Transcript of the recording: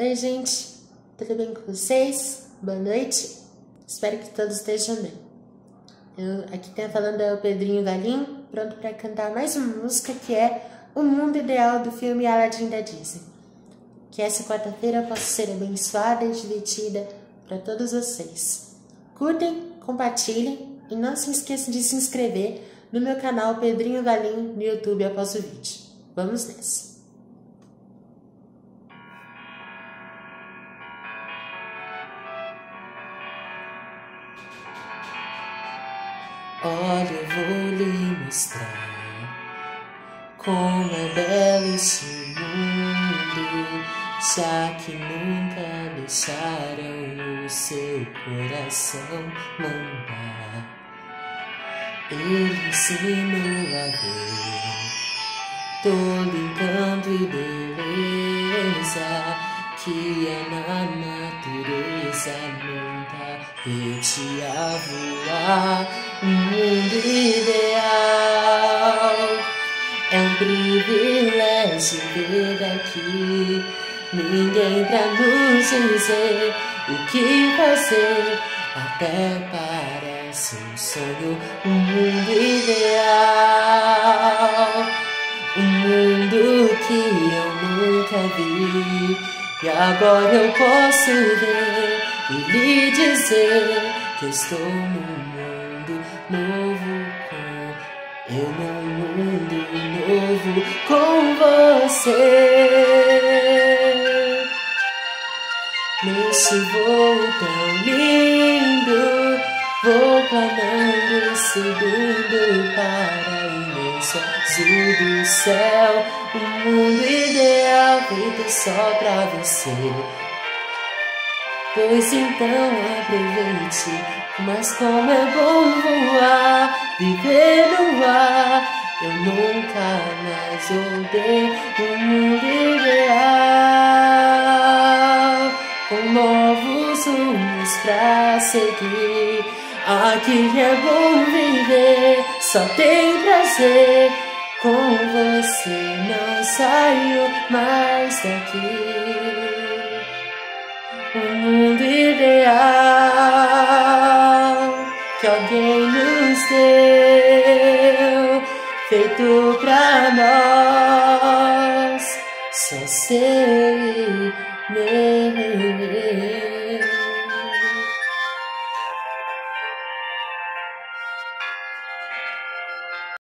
Oi, gente, tudo bem com vocês? Boa noite, espero que todos estejam bem. Eu, aqui quem tá falando é o Pedrinho Galinho, pronto para cantar mais uma música que é O Mundo Ideal do filme Aladdin da Disney. Que essa quarta-feira possa ser abençoada e divertida para todos vocês. Curtem, compartilhem e não se esqueçam de se inscrever no meu canal Pedrinho Galinho no YouTube após o vídeo. Vamos nessa! Olha, eu vou lhe mostrar como é belo esse mundo, já que nunca deixaram o seu coração mandar. Ele ensinou a ver todo encanto e beleza que é na natureza nunca eu te voar um mundo ideal. É um privilégio ver aqui ninguém pra nos dizer o que fazer. Até parece um sonho, um mundo ideal. Um mundo que eu nunca vi. E agora eu posso ver e lhe dizer que estou no mundo novo com eu num mundo novo com você. Nesse voo tão lindo, vou planando segundo para imenso azul do céu, um mundo ideal feito só pra você. Pois então aproveite, mas como é bom voar, viver no ar. Eu nunca mais odeio um mundo ideal, com novos rumos pra seguir. Aqui é bom viver, só tem prazer. Com você não saio mais daqui um mundo ideal que alguém nos deu, feito pra nós, só sei meu.